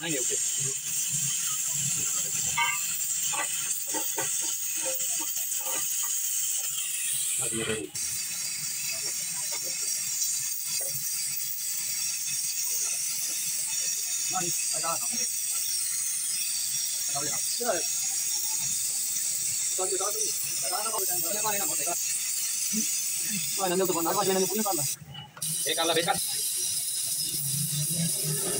はい、OK。始める。はい、大家好。大，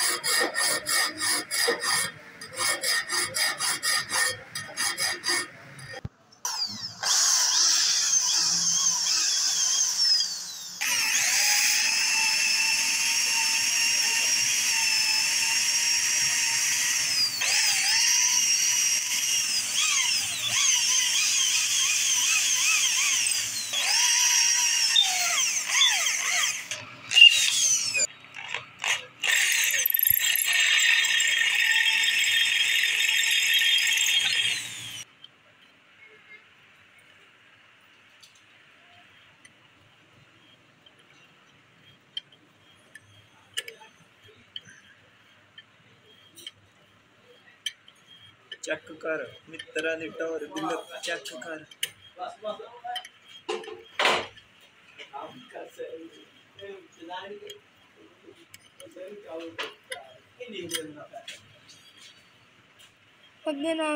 ハハハハ! चेक कर मित्रा ने टोर bill check कर। पगना